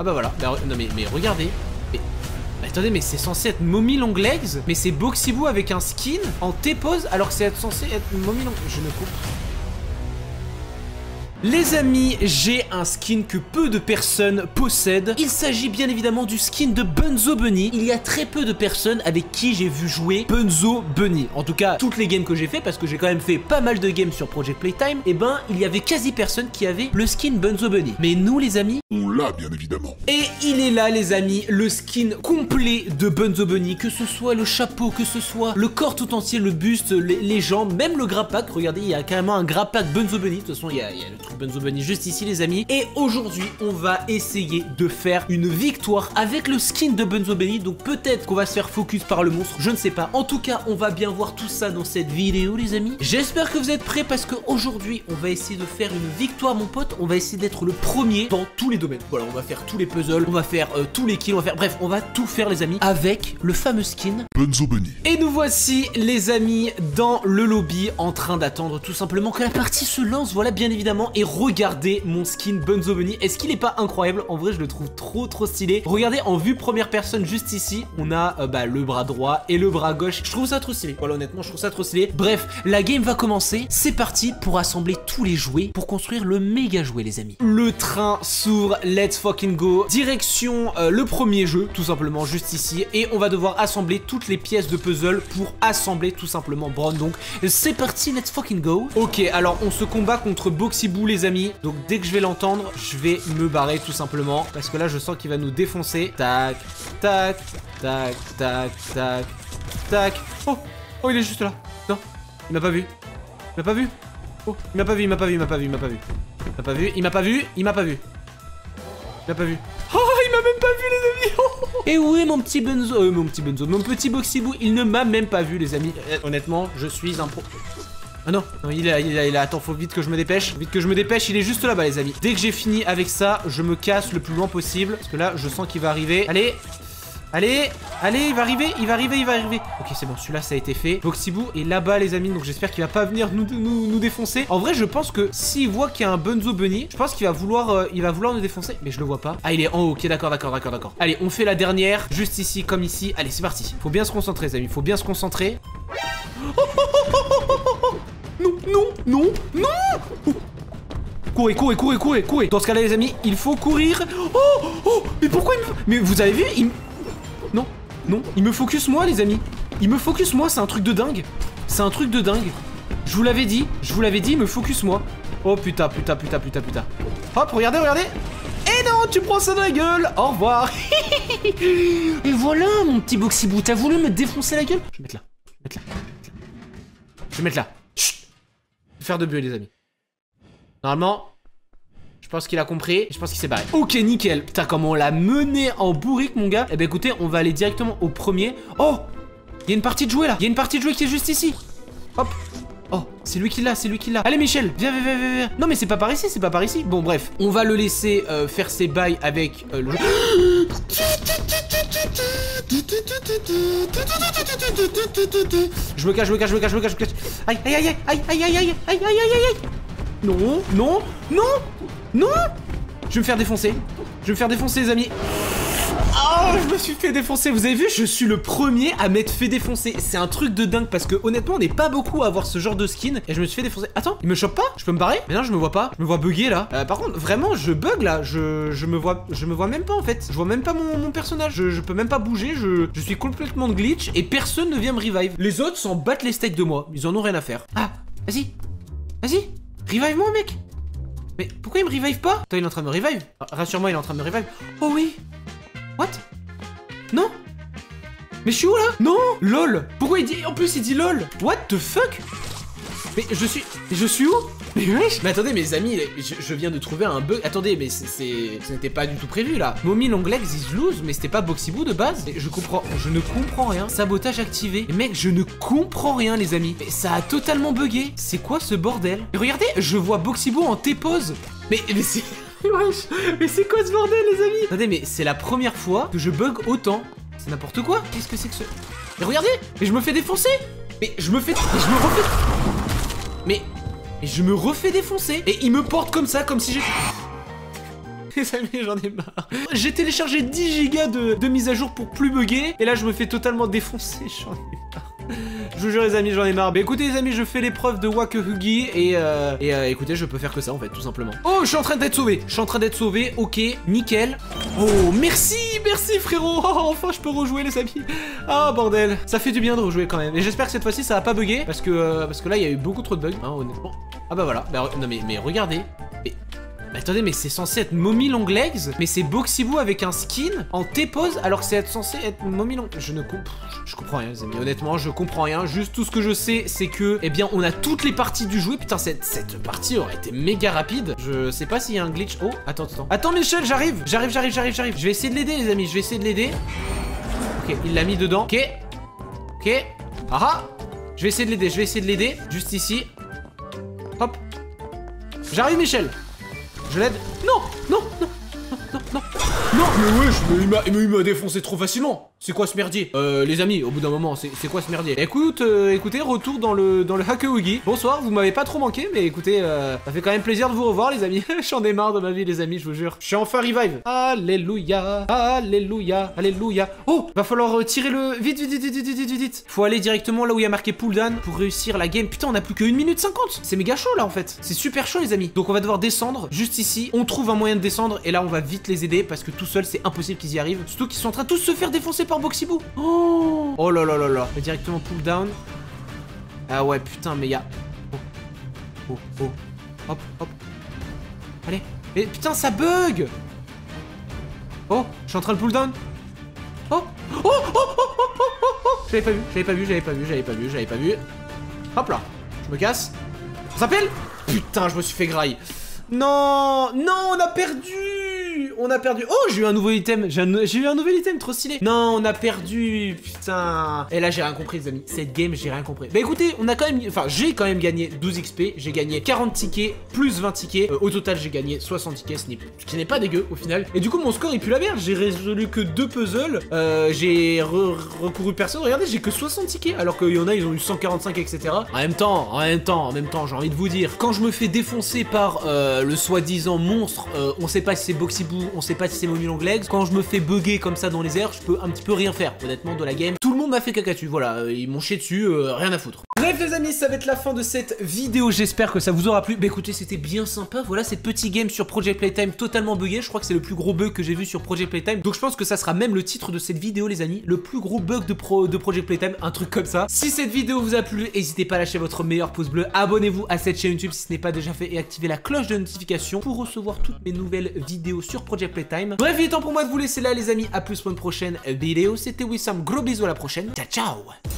Ah bah voilà. Bah, non mais, regardez. Mais, attendez, mais c'est censé être Mommy Long Legs, mais c'est Boxyboo avec un skin en T-pose alors que c'est censé être Mommy Long... Je ne coupe. Les amis, j'ai un skin que peu de personnes possèdent. Il s'agit bien évidemment du skin de Bunzo Bunny. Il y a très peu de personnes avec qui j'ai vu jouer Bunzo Bunny. En tout cas, toutes les games que j'ai fait, parce que j'ai quand même fait pas mal de games sur Project Playtime, et eh ben, il y avait quasi personne qui avait le skin Bunzo Bunny. Mais nous, les amis, on l'a bien évidemment. Et il est là, les amis, le skin complet de Bunzo Bunny, que ce soit le chapeau, que ce soit le corps tout entier, le buste, les, jambes, même le grappack. Regardez, il y a carrément un grappack Bunzo Bunny. De toute façon, il y a, il y a le Bunzo Bunny juste ici les amis. Et aujourd'hui on va essayer de faire une victoire avec le skin de Bunzo Bunny Donc peut-être qu'on va se faire focus par le monstre, je ne sais pas. En tout cas on va bien voir tout ça dans cette vidéo les amis. J'espère que vous êtes prêts parce qu'aujourd'hui on va essayer de faire une victoire mon pote. On va essayer d'être le premier dans tous les domaines. Voilà on va faire tous les puzzles, on va faire euh, tous les kills, on va faire... Bref on va tout faire les amis avec le fameux skin Bunzo Bunny Et nous voici les amis dans le lobby en train d'attendre tout simplement que la partie se lance. Voilà bien évidemment et regardez mon skin Bunzo Bunny. Est-ce qu'il est pas incroyable? En vrai, je le trouve trop trop stylé. Regardez, en vue première personne, juste ici, on a euh, bah, le bras droit et le bras gauche. Je trouve ça trop stylé. Voilà, honnêtement, je trouve ça trop stylé. Bref, la game va commencer. C'est parti pour assembler tous les jouets pour construire le méga jouet, les amis. Le train s'ouvre. Let's fucking go. Direction euh, le premier jeu, tout simplement, juste ici. Et on va devoir assembler toutes les pièces de puzzle pour assembler tout simplement Brown. Donc, c'est parti, let's fucking go. Ok, alors on se combat contre Boxyboo, les amis. Donc dès que je vais l'entendre, je vais me barrer tout simplement. Parce que là, je sens qu'il va nous défoncer. Tac, tac, tac, tac, tac, tac. Oh, oh, il est juste là. Non, il m'a pas vu. Il m'a pas vu. Oh, il m'a pas vu, il m'a pas vu, il m'a pas vu, il m'a pas vu. Il m'a pas vu, il m'a pas vu, il m'a pas vu. Il m'a pas vu. Oh, il m'a même pas vu, les amis. Et oui, mon petit Benzo, euh, mon petit Benzo, mon petit Boxyboo, il ne m'a même pas vu, les amis. Euh, honnêtement, je suis un pro. Ah non, non il, est, il, est, il attends, faut vite que je me dépêche. Vite que je me dépêche, il est juste là-bas, les amis. Dès que j'ai fini avec ça, je me casse le plus loin possible. Parce que là, je sens qu'il va arriver. Allez, Allez, allez, il va arriver, il va arriver, il va arriver. Ok, c'est bon, celui-là, ça a été fait. Boxyboo est là-bas, les amis, donc j'espère qu'il va pas venir nous, nous, défoncer. En vrai, je pense que s'il voit qu'il y a un Bunzo Bunny, je pense qu'il va vouloir euh, il va vouloir nous défoncer, mais je le vois pas. Ah, il est en haut, ok, d'accord, d'accord, d'accord, d'accord. Allez, on fait la dernière, juste ici, comme ici. Allez, c'est parti. Faut bien se concentrer, les amis, faut bien se concentrer. Non, non, non, Courez, courez, courez, courez, courez. Dans ce cas-là, les amis, il faut courir. Oh, oh Mais pourquoi il me... Mais vous avez vu il... Non, non, il me focus moi, les amis. Il me focus moi, c'est un truc de dingue. C'est un truc de dingue. Je vous l'avais dit, je vous l'avais dit, il me focus moi. Oh putain, putain, putain, putain, putain. Hop, regardez, regardez. Et non, tu prends ça dans la gueule. Au revoir. Et voilà, mon petit Boxyboo, t'as voulu me défoncer la gueule? Je vais mettre là, je vais mettre là. Je vais mettre là faire de bulle, les amis. Normalement, je pense qu'il a compris. Je pense qu'il s'est barré. Ok, nickel. Putain, comment on l'a mené en bourrique, mon gars. Eh ben, écoutez, on va aller directement au premier. Oh Il y a une partie de jouer, là. Il y a une partie de jouer qui est juste ici. Hop. Oh, c'est lui qui l'a, c'est lui qui l'a. Allez, Michel, viens, viens, viens, viens. Non, mais c'est pas par ici, c'est pas par ici. Bon, bref. On va le laisser euh, faire ses bails avec euh, le jeu. Je me cache, je me cache, je me cache, je me cache, je me cache. Aïe, aïe, aïe, aïe, aïe, aïe, aïe, aïe, aïe, aïe, aïe, aïe. Non, non, non, non. Je vais me faire défoncer. Je vais me faire défoncer, les amis. Oh, je me suis fait défoncer. Vous avez vu, je suis le premier à m'être fait défoncer. C'est un truc de dingue parce que honnêtement, on n'est pas beaucoup à avoir ce genre de skin. Et je me suis fait défoncer. Attends, il me chope pas? Je peux me barrer? Mais non, je me vois pas. Je me vois bugger là. Euh, par contre, vraiment, je bug là. Je, me vois, je me vois même pas en fait. Je vois même pas mon, personnage. Je, peux même pas bouger. Je, suis complètement de glitch et personne ne vient me revive. Les autres s'en battent les steaks de moi. Ils en ont rien à faire. Ah, vas-y. Vas-y. Revive-moi, mec. Mais pourquoi il me revive pas? Toi, il est en train de me revive. Rassure-moi, il est en train de me revive. Oh oui. What? Non? Mais je suis où là? Non LOL Pourquoi il dit... En plus il dit LOL? What the fuck? Mais je suis... Je suis où? Mais wesh Mais attendez mes amis, je, viens de trouver un bug. Attendez, mais c'est... Ce n'était pas du tout prévu là. Mommy Longlegs is lose, mais c'était pas Boxyboo de base Je comprends... Je ne comprends rien. Sabotage activé. Mais mec, je ne comprends rien les amis. Mais ça a totalement bugué. C'est quoi ce bordel? Et regardez, je vois Boxyboo en T-pose. Mais, mais c'est... mais c'est quoi ce bordel, les amis? Attendez, mais c'est la première fois que je bug autant. C'est n'importe quoi. Qu'est-ce que c'est que ce... Mais regardez Mais je me fais défoncer Mais je me fais... Mais je me refais... Mais... Je me refais défoncer Et il me porte comme ça, comme si j'ai... les amis, j'en ai marre. J'ai téléchargé 10 gigas de, de mise à jour pour plus bugger. Et là, je me fais totalement défoncer. J'en ai marre. Je vous jure les amis, j'en ai marre. Mais écoutez les amis, je fais l'épreuve de Wakahugi et, euh, et euh, écoutez, je peux faire que ça en fait, tout simplement. Oh, je suis en train d'être sauvé. Je suis en train d'être sauvé. Ok, nickel. Oh, merci, merci frérot. Oh, enfin, je peux rejouer les amis. Ah bordel, ça fait du bien de rejouer quand même. Et j'espère que cette fois-ci, ça va pas bugger parce que euh, parce que là, il y a eu beaucoup trop de bugs, hein, honnêtement. Ah bah voilà. Bah, non mais mais regardez. Mais attendez, mais c'est censé être Mommy Long Legs, mais c'est Boxibou avec un skin en T-pose, alors que c'est censé être Mommy Long... Je ne comprends... Je comprends rien, les amis. Honnêtement, je comprends rien. Juste tout ce que je sais, c'est que, eh bien, on a toutes les parties du jeu. Putain, cette, cette partie aurait été méga rapide. Je sais pas s'il y a un glitch. Oh, attends, attends. Attends, Michel, j'arrive. J'arrive, j'arrive, j'arrive, j'arrive. Je vais essayer de l'aider, les amis. Je vais essayer de l'aider. Ok, il l'a mis dedans. Ok. Ok. Ah ah. Je vais essayer de l'aider, je vais essayer de l'aider. Juste ici. Hop. J'arrive, Michel. Je l'aide. Non, non, non, non, non, non. Mais wesh, mais il m'a défoncé trop facilement. C'est quoi ce merdier? Euh, les amis, au bout d'un moment, c'est quoi ce merdier? Écoute, euh, écoutez, retour dans le dans le. Bonsoir, vous m'avez pas trop manqué, mais écoutez, euh, ça fait quand même plaisir de vous revoir, les amis. J'en ai marre de ma vie, les amis, je vous jure. Je suis enfin revive. Alléluia, alléluia, alléluia. Oh, va falloir tirer le vite, vite, vite, vite, vite, vite, vite. Faut aller directement là où il y a marqué pull pour réussir la game. Putain, on a plus que 1 minute 50. C'est méga chaud là en fait. C'est super chaud, les amis. Donc on va devoir descendre juste ici. On trouve un moyen de descendre et là on va vite les aider parce que tout seul c'est impossible qu'ils y arrivent. Surtout qu'ils sont en train de tous se faire défoncer par Boxibou. Oh, oh là là là là. Directement pull down. Ah ouais, putain, mais il y a. Oh, oh, oh. Hop, hop. Allez. Mais putain, ça bug Oh, je suis en train de pull down. Oh, oh, oh, oh, oh, oh, oh, oh. J'avais pas vu, j'avais pas vu, j'avais pas vu, j'avais pas vu, j'avais pas vu. Hop là, je me casse. On s'appelle? Putain, je me suis fait graille. Non, non, on a perdu On a perdu. Oh, j'ai eu un nouveau item. J'ai eu un nouvel item, trop stylé. Non, on a perdu. Putain. Et là, j'ai rien compris, les amis. Cette game, j'ai rien compris. Bah écoutez, on a quand même. Enfin, j'ai quand même gagné 12 XP. J'ai gagné 40 tickets, plus 20 tickets. Euh, au total, j'ai gagné 60 tickets, ce qui n'est pas dégueu au final. Et du coup, mon score, il pue la merde. J'ai résolu que deux puzzles. Euh, j'ai re- recouru personne. Regardez, j'ai que 60 tickets. Alors qu'il y en a, ils ont eu 145, etc. En même temps, en même temps, en même temps, j'ai envie de vous dire, quand je me fais défoncer par euh, le soi-disant monstre, on sait pas si c'est Boxyboo, on sait pas si c'est Mommy Long Legs. Quand je me fais bugger comme ça dans les airs, je peux un petit peu rien faire, honnêtement, de la game. Tout le monde m'a fait caca dessus, voilà, euh, ils m'ont chié dessus, euh, rien à foutre. Bref les amis, ça va être la fin de cette vidéo, j'espère que ça vous aura plu. Bah écoutez, c'était bien sympa, voilà cette petite game sur Project Playtime totalement buggé. Je crois que c'est le plus gros bug que j'ai vu sur Project Playtime. Donc je pense que ça sera même le titre de cette vidéo les amis, le plus gros bug de, de Project Playtime, un truc comme ça. Si cette vidéo vous a plu, n'hésitez pas à lâcher votre meilleur pouce bleu, abonnez-vous à cette chaîne YouTube si ce n'est pas déjà fait et activez la cloche de notification pour recevoir toutes mes nouvelles vidéos sur Playtime. Bref, il est temps pour moi de vous laisser là les amis, à plus pour une prochaine vidéo. C'était Wissam, gros bisous à la prochaine. Ciao ciao